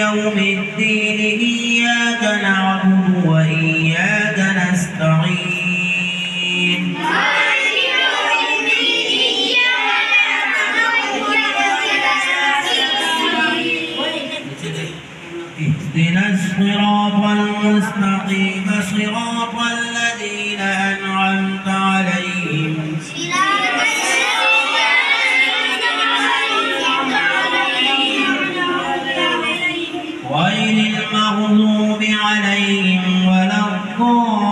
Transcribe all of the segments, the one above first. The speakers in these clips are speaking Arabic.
يوم الدين إياك نعبد وإياك نستعين. اهدنا الصراط المستقيم صراط الذين غير المغضوب عليهم ولا الضالين.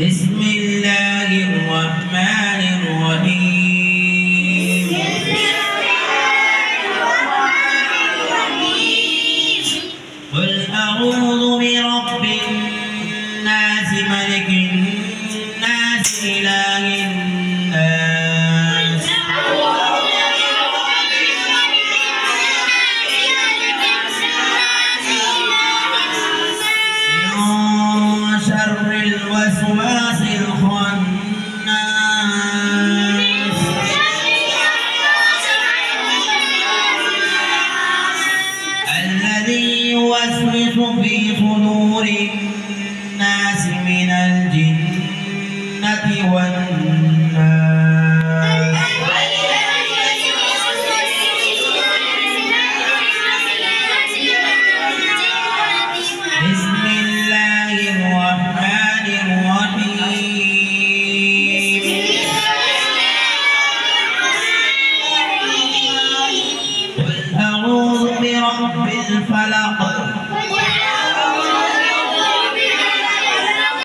بسم الله الرحمن الرحيم. قل أعوذ ملك الناس إله الناس. من شر الوسواس الخناس. الذي يوسوس في صدور الناس من الجنة والناس